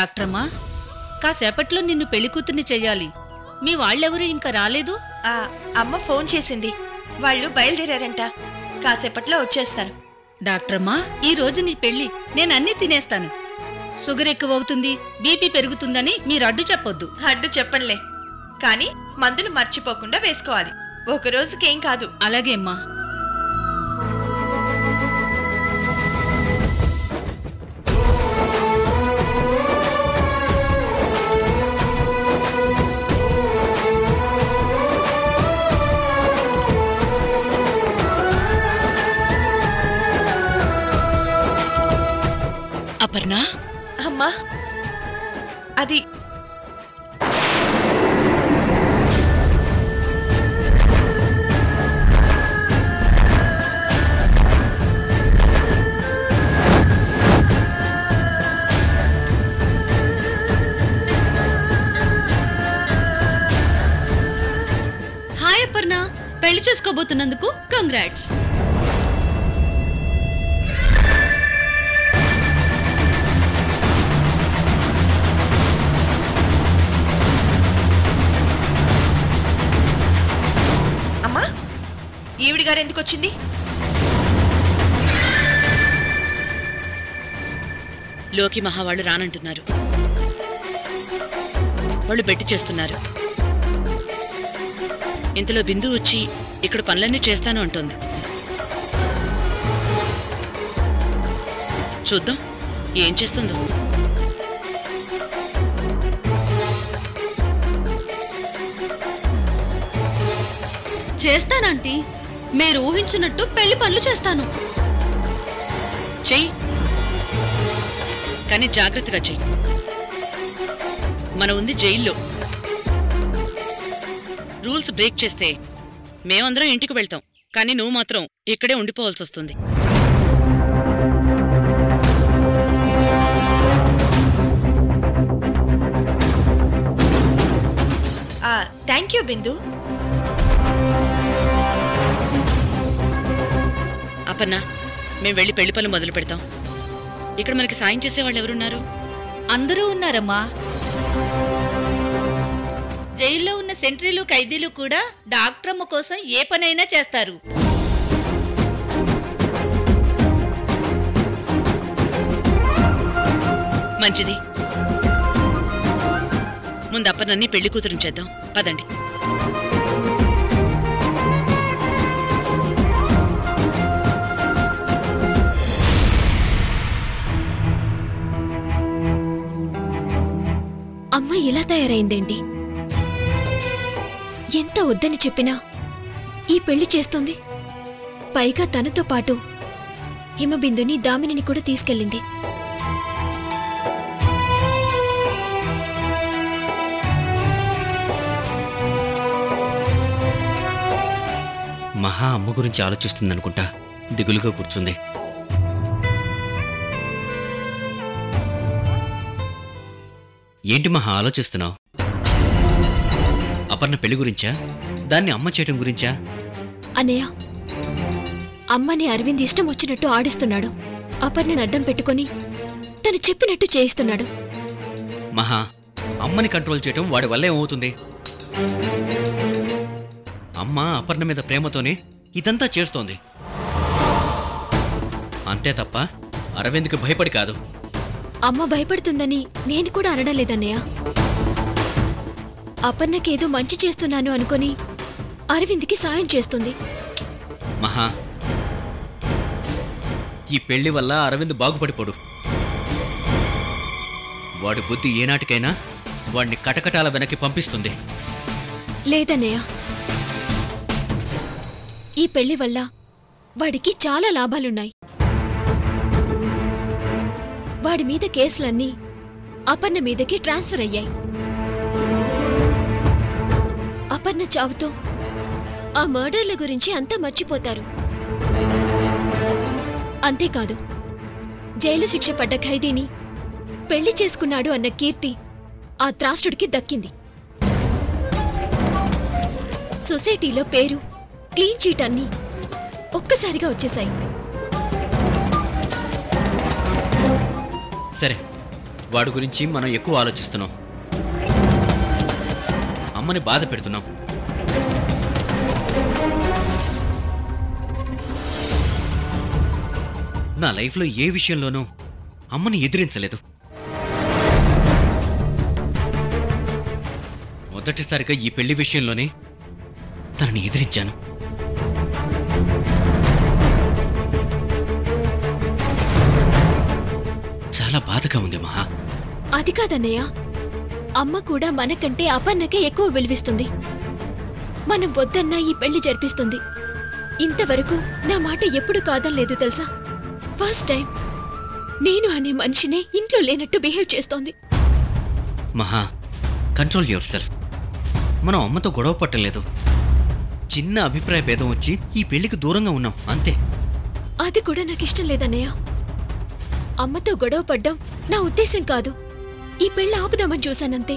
డాక్టరమ్మా కాసేపట్లో నిన్ను పెళ్ళికూతుర్ని చెయ్యాలి. మీ వాళ్ళెవరూ ఇంకా రాలేదు? అమ్మ ఫోన్ చేసింది. వాళ్ళు బయలుదేరారంట. కాసేపట్లో వచ్చేస్తారు. డాక్టరమ్మా ఈ రోజు నీ పెళ్ళి. నేను అన్నీ తినేస్తాను. షుగర్ ఎక్కువ అవుతుంది బీపీ పెరుగుతుందని మీరు అడ్డు చెప్పొద్దు. అడ్డు చెప్పనులే. కానీ మందులు మర్చిపోకుండా వేసుకోవాలి. ఒక రోజుకేం కాదు. అలాగే అమ్మా. అమ్మా. అది. హాయ్ అపర్ణ. పెళ్ళి చేసుకోబోతున్నందుకు కంగ్రాట్స్ ఈవిడి గారు ఎందుకు వచ్చింది? లోకి మహావాళ్ళు రానంటున్నారు. వాళ్ళు బెట్టి చేస్తున్నారు. ఇంతలో బిందు వచ్చి ఇక్కడ పనులన్నీ చేస్తాను అంటోంది. చూద్దాం ఏం చేస్తుందో. చేస్తానంటీ మీరు ఊహించినట్టు పెళ్ళి పనులు చేస్తాను. చెయ్యి. కానీ జాగ్రత్తగా చెయ్యి. మనం ఉంది జైల్లో. రూల్స్ బ్రేక్ చేస్తే మేమందరం ఇంటికి వెళ్తాం. కానీ నువ్వు మాత్రం ఇక్కడే ఉండిపోవాల్సి వస్తుంది. ఆ థ్యాంక్ యూ బిందు. అపర్ణ మేము వెళ్ళి పెళ్ళి పనులు మొదలు పెడతాం. ఇక్కడ మనకి సాయం చేసే వాళ్ళు ఎవరున్నారు? అందరూ ఉన్నారమ్మా. జైల్లో ఉన్న సెంట్రీలు ఖైదీలు కూడా డాక్టరమ్మ కోసం ఏ పనైనా చేస్తారు. మంచిది. ముందు అప్పనన్ని పెళ్ళి కూతురుని చేద్దాం. పదండి. ఇలా తయారైందేంటి? ఎంత వద్దని చెప్పినా ఈ పెళ్ళి చేస్తుంది. పైగా తనతో పాటు హిమబిందుని దామినిని కూడా తీసుకెళ్ళింది. మహా అమ్మ గురించి ఆలోచిస్తుందనుకుంటా. దిగులుగా కూర్చుంది. ఏంటి మహా ఆలోచిస్తున్నావు? అపర్ణ పెళ్ళి గురించా? దాన్ని అమ్మ చేయటం గురించా? అన్నయ్య అమ్మని అరవింద్ ఇష్టం వచ్చినట్టు ఆడిస్తున్నాడు. అపర్ణని అడ్డం పెట్టుకొని తను చెప్పినట్టు చేయిస్తున్నాడు. మహా అమ్మని కంట్రోల్ చేయటం వాడి వల్ల ఏమవుతుంది? అమ్మ అపర్ణ మీద ప్రేమతోనే ఇదంతా చేస్తోంది. అంతే తప్ప అరవింద్కి భయపడి కాదు. అమ్మ భయపడుతుందని నేను కూడా అనడం లేదన్నయ్య. అపర్ణకేదో మంచి చేస్తున్నాను అనుకొని అరవింద్కి సాయం చేస్తుంది. మహా. ఈ పెళ్ళి వల్ల అరవింద్ బాగుపడిపోడు. వాడి బుద్ధి ఏనాటికైనా వాడిని కటకటాల వెనక్కి పంపిస్తుంది. లేదన్నయ్య. ఈ పెళ్ళి వల్ల వాడికి చాలా లాభాలున్నాయి. వాడి మీద కేసులన్నీ అపర్ణ మీదకి ట్రాన్స్ఫర్ అయ్యాయి. అపర్ణ చావుతో ఆ మర్డర్ల గురించి అంతా మర్చిపోతారు. అంతేకాదు జైలు శిక్ష పడ్డ ఖైదీని పెళ్ళి చేసుకున్నాడు అన్న కీర్తి ఆ త్రాష్టుడికి దక్కింది. సొసైటీలో పేరు క్లీన్ చీట్ అన్నీ ఒక్కసారిగా వచ్చేశాయి. సరే వాడి గురించి మనం ఎక్కువ ఆలోచిస్తున్నాం. అమ్మని బాధ పెడుతున్నాం. నా లైఫ్లో ఏ విషయంలోనూ అమ్మని ఎదిరించలేదు. మొదటిసారిగా ఈ పెళ్ళి విషయంలోనే తనని ఎదిరించాను. బాధగా ఉంది మహా అది కాదన్నయ్య. అమ్మ కూడా మనకంటే అపన్నకే ఎక్కువ విలువిస్తుంది. మనం వద్దన్నా ఈ పెళ్ళి జరిపిస్తుంది. ఇంతవరకు నా మాట ఎప్పుడు కాదనలేదు తెలుసా? ఫస్ట్ టైం నేను అనే మనిషినే ఇంట్లో లేనట్టు బిహేవ్ చేస్తోంది. మహా కంట్రోల్ యువర్ సెల్ఫ్ మనం అమ్మతో గొడవ పట్టలేదు చిన్న అభిప్రాయ భేదం వచ్చి ఈ పెళ్ళికి దూరంగా ఉన్నాం అంతే. అది కూడా నాకు ఇష్టం లేదన్నయ్య. అమ్మతో గొడవ పడ్డం నా ఉద్దేశం కాదు. ఈ పెళ్ళి ఆపుదామని చూశానంతే.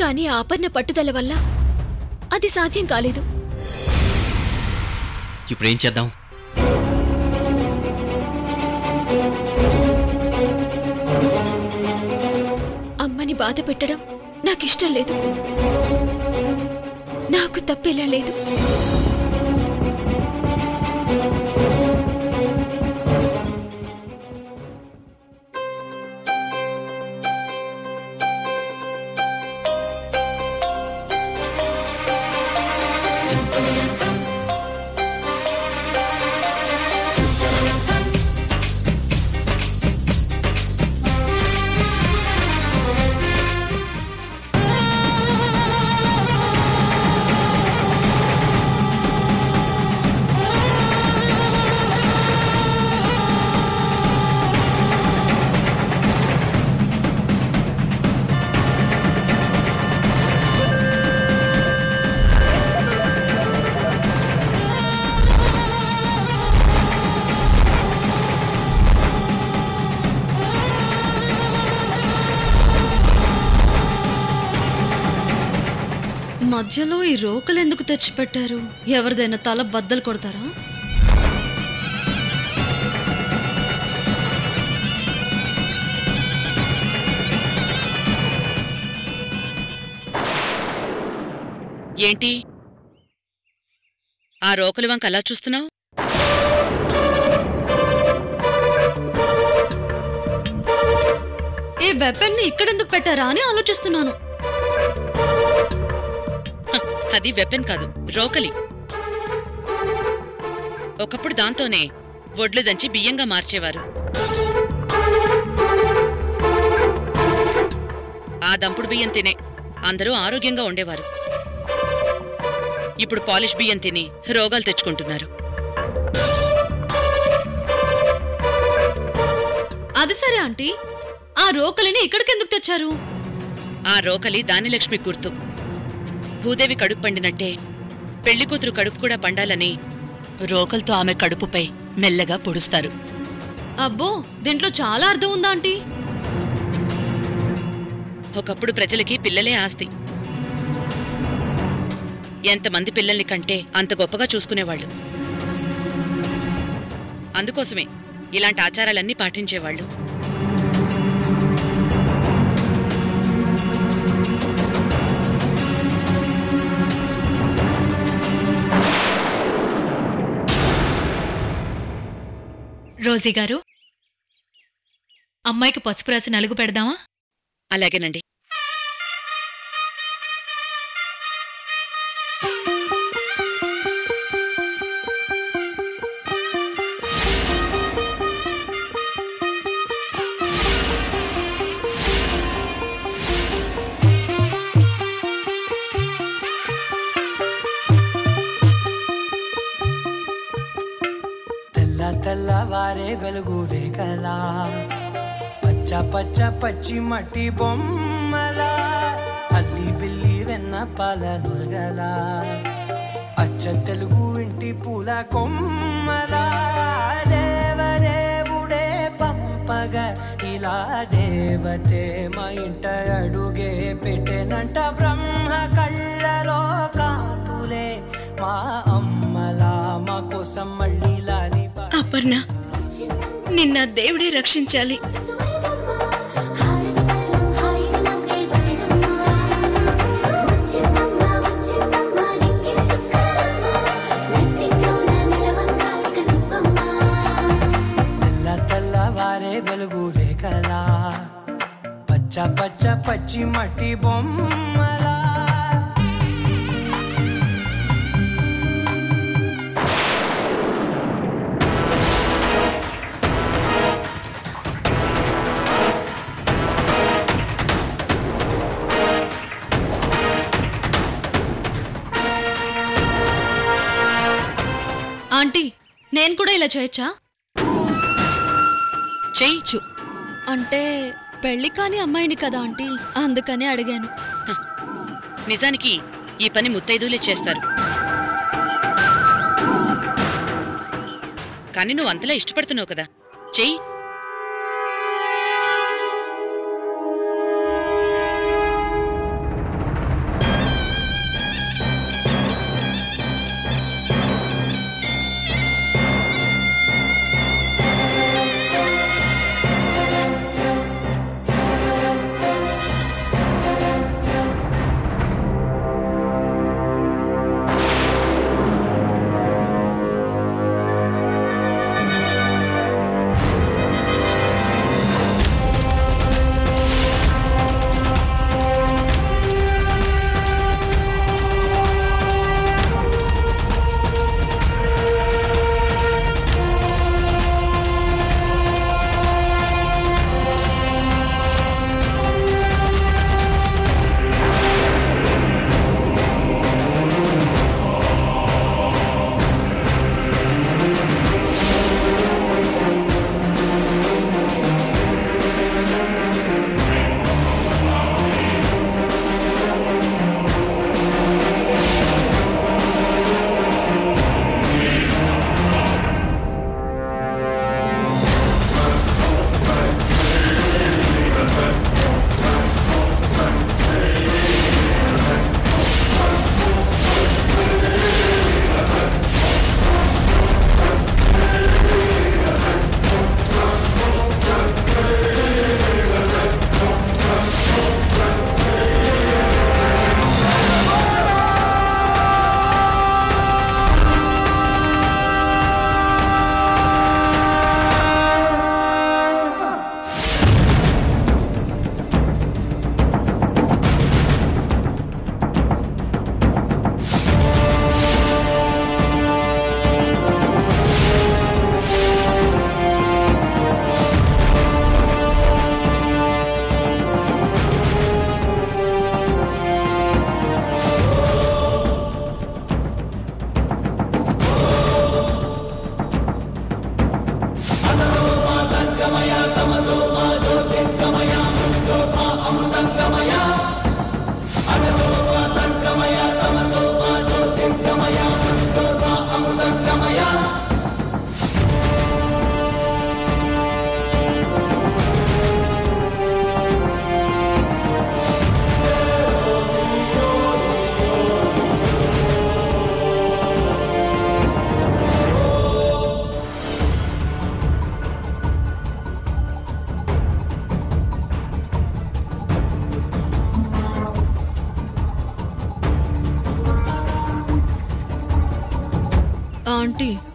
కానీ ఆ అపర్ణ పట్టుదల వల్ల అది సాధ్యం కాలేదు. ఇప్పుడు ఏం చేద్దాం? అమ్మని బాధ పెట్టడం నాకిష్టం లేదు. నాకు తప్పేలా లేదు. రోకలు ఎందుకు తెచ్చిపెట్టారు? ఎవరిదైనా తల బద్దలు కొడతారా? ఏంటి? ఆ రోకలి వంక అలా చూస్తున్నావు? ఈ వెపన్ని ఇక్కడెందుకు పెట్టారా అని ఆలోచిస్తున్నాను. అది వెపన్ కాదు రోకలి. ఒకప్పుడు దాంతోనే వడ్లు దంచి బియ్యంగా మార్చేవారు. ఆ దంపుడు బియ్యం తినే అందరూ ఆరోగ్యంగా ఉండేవారు. ఇప్పుడు పాలిష్ బియ్యం తిని రోగాలు తెచ్చుకుంటున్నారు. అది సరే ఆంటీ. ఆ రోకలిని ఇక్కడికెందుకు తెచ్చారు? ఆ రోకలి దానిలక్ష్మి గుర్తు. భూదేవి కడుపు పండినట్టే పెళ్ళి కూతురు కడుపు కూడా పండాలని రోకల్తో ఆమె కడుపుపై మెల్లగా పొడుస్తారు. అబ్బో దీంట్లో చాలా అర్థం ఉందా ఆంటీ? ఒకప్పుడు ప్రజలకి పిల్లలే ఆస్తి. ఎంతమంది పిల్లల్ని కంటే అంత గొప్పగా చూసుకునేవాళ్ళు. అందుకోసమే ఇలాంటి ఆచారాలన్నీ పాటించేవాళ్ళు. రోజీ గారు అమ్మాయికి పసుపు రాసి నలుగు పెడదామా? అలాగేనండి. వెలుగు రేఖలా పచ్చ పచ్చ పచ్చి మట్టి బొమ్మలా అల్లి బిల్లి వెన్న పాల నురగల. అచ్చ తెలుగు ఇంటి పూల కొమ్మలా దేవదేవుడే పంపగ ఇలా దేవతే మా ఇంట అడుగే పెట్టెనంట బ్రహ్మ కళ్ళలో కాంతులే. మా అమ్మలా మా కోసం మళ్ళీ లాలి అపర్ణ నిన్న దేవుడే రక్షించాలి. పచ్చ పచ్చ పచ్చి మట్టి బొమ్మ ఆంటీ నేను కూడా ఇలా చేయొచ్చా? చేయించు అంటే పెళ్ళి కాని అమ్మాయిని కదా ఆంటీ అందుకని అడిగాను. నిజానికి ఈ పని ముత్తైదులే చేస్తారు. కానీ నువ్వు అంతలా ఇష్టపడుతున్నావు కదా. చెయ్యి.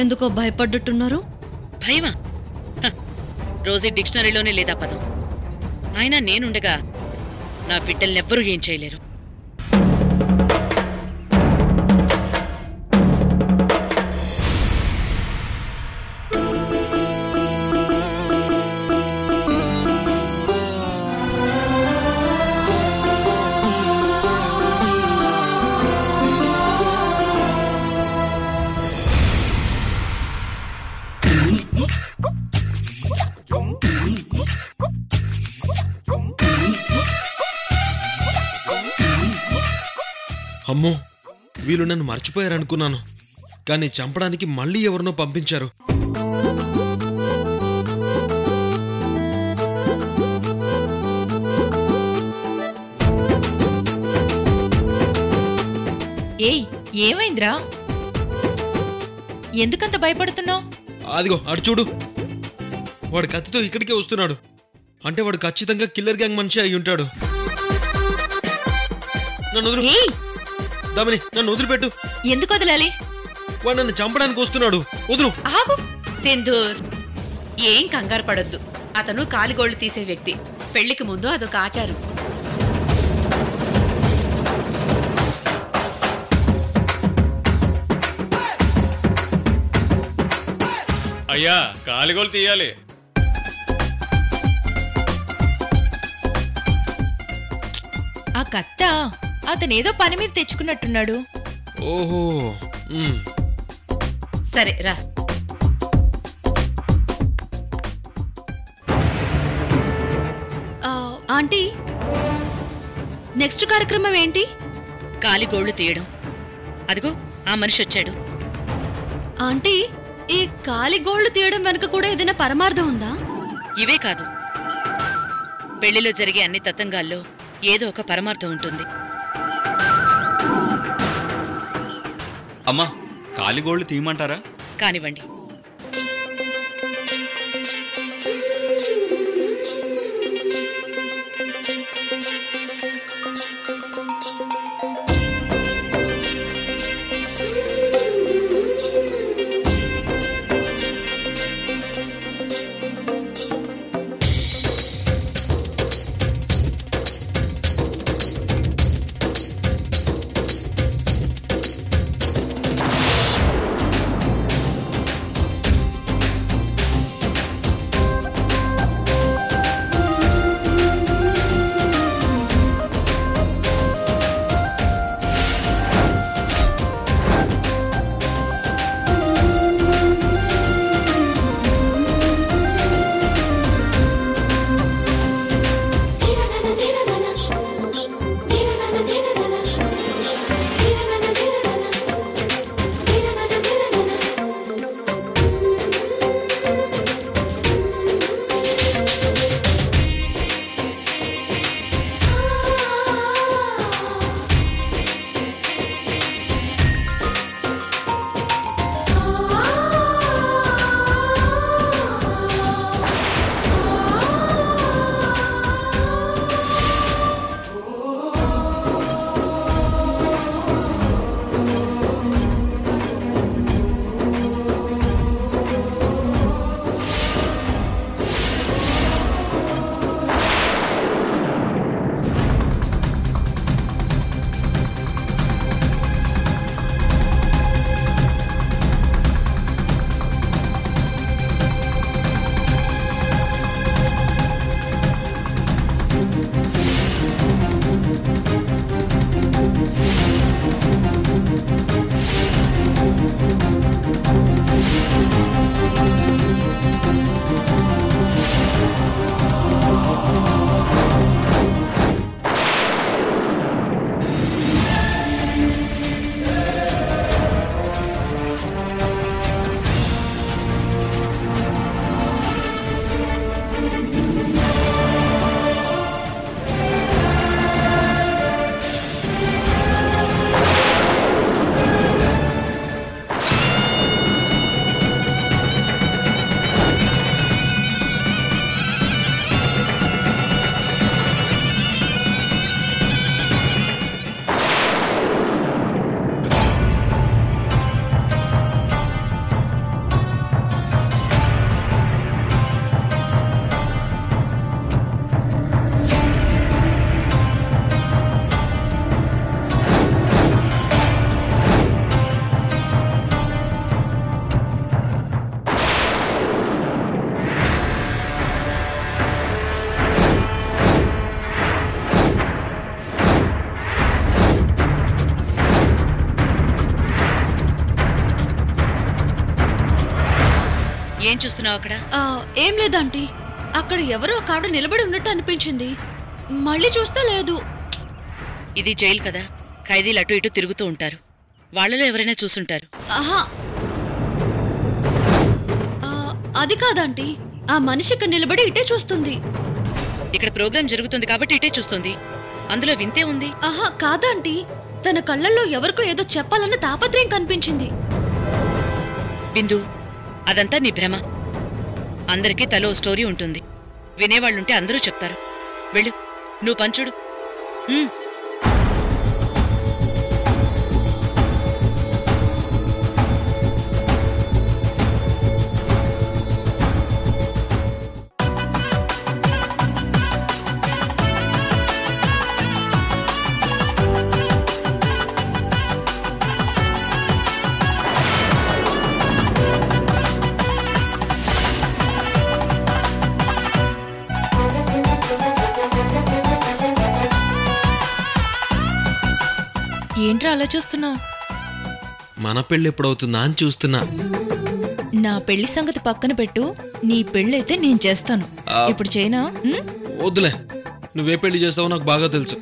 ఎందుకో భయపడ్డట్టున్నారు? భయమా? రోజీ డిక్షనరీలోనే లేదా పదం. అయినా నేనుండగా నా బిడ్డల్నెవ్వరూ ఏం చేయలేరు. అమ్మో వీళ్ళు నన్ను మర్చిపోయారనుకున్నాను. కానీ చంపడానికి మళ్ళీ ఎవరినో పంపించారు. ఏయ్ ఏమైందిరా? ఎందుకంత భయపడుతున్నావు? అదిగో అటు చూడు. వాడు కత్తితో ఇక్కడికే వస్తున్నాడు. అంటే వాడు ఖచ్చితంగా కిల్లర్ గ్యాంగ్ మనిషి అయి ఉంటాడు. నన్ను వదులు. దమని నన్ను వదిలిపెట్టు. ఎందుకు వదలాలి? వాడు నన్ను చంపడానికి వస్తున్నాడు. వదులు. ఆగు. సింధూర్ ఏం కంగారు పడొద్దు. అతను కాలిగోళ్ళు తీసే వ్యక్తి. పెళ్ళికి ముందు అదొక ఆచారం. అయ్యా కాలిగోలు తీయాలి. ఆ కత్త అతనేదో పని మీద తెచ్చుకున్నట్టున్నాడు. ఓహో. సరే రా. ఆ, ఆంటీ నెక్స్ట్ కార్యక్రమం ఏంటి? కాలిగోళ్ళు తీయడం. అదిగో ఆ మనిషి వచ్చాడు. ఆంటీ ఈ కాలి గోళ్ళు తీయడం వెనుక కూడా ఏదైనా పరమార్థం ఉందా? ఇవే కాదు. పెళ్ళిలో జరిగే అన్ని తతంగాల్లో ఏదో ఒక పరమార్థం ఉంటుంది. అమ్మా కాలిగోళ్ళు తీయమంటారా? కానివ్వండి. ఏం చూస్తున్నావు అక్కడ? ఏం లేదంటీ అక్కడ ఎవరో ఒక ఆవిడ నిలబడి ఉన్నట్టు అనిపించింది. మళ్ళీ చూస్తే లేదు. ఇది జైలు కదా. ఖైదీలు అటు ఇటు తిరుగుతూ ఉంటారు. వాళ్ళలో ఎవరైనా చూసుంటారు. ఆహా. అది కాదంటీ ఆ మనిషి ఇక్కడ నిలబడి ఇటే చూస్తుంది. ఇక్కడ ప్రోగ్రాం జరుగుతుంది కాబట్టి ఇటే చూస్తుంది. అందులో వింతే ఉంది. ఆహా కాదంటీ తన కళ్ళల్లో ఎవరికో ఏదో చెప్పాలన్న తాపత్రయం కనిపించింది. బిందు అదంతా నీ భ్రమ. అందరికీ తలో స్టోరీ ఉంటుంది. వినేవాళ్ళుంటే అందరూ చెప్తారు. వెళ్ళు. నువ్వు పంచుడు ఏంట్రా అలా చూస్తున్నావు? మన పెళ్ళి ఎప్పుడవుతుందా అని చూస్తున్నా. నా పెళ్ళి సంగతి పక్కన పెట్టు నీ పెళ్ళైతే నేను చేస్తాను. ఇప్పుడు చేయనా? వద్దులే. నువ్వే పెళ్ళి చేస్తావో నాకు బాగా తెలుసు.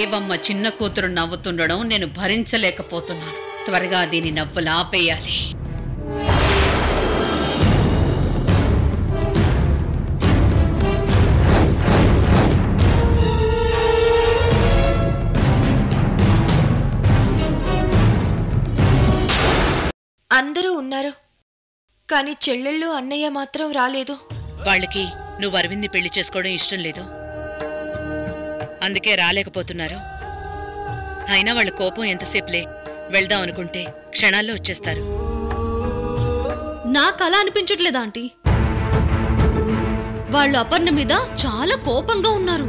దేవమ్మ చిన్న కూతురు నవ్వుతుండడం నేను భరించలేకపోతున్నాను. త్వరగా దీని నవ్వులు ఆపేయాలి. అందరూ ఉన్నారు. కానీ చెల్లెళ్ళు అన్నయ్య మాత్రం రాలేదు. వాళ్ళకి నువ్వు అరవింద్ని పెళ్ళి చేసుకోవడం ఇష్టం లేదు. అందుకే రాలేకపోతున్నారు. అయినా వాళ్ళ కోపం ఎంతసేపులే? వెళ్దాం అనుకుంటే క్షణాల్లో వచ్చేస్తారు. నాకు అలా అనిపించట్లేదా ఆంటీ? వాళ్ళు అపర్ణ మీద చాలా కోపంగా ఉన్నారు.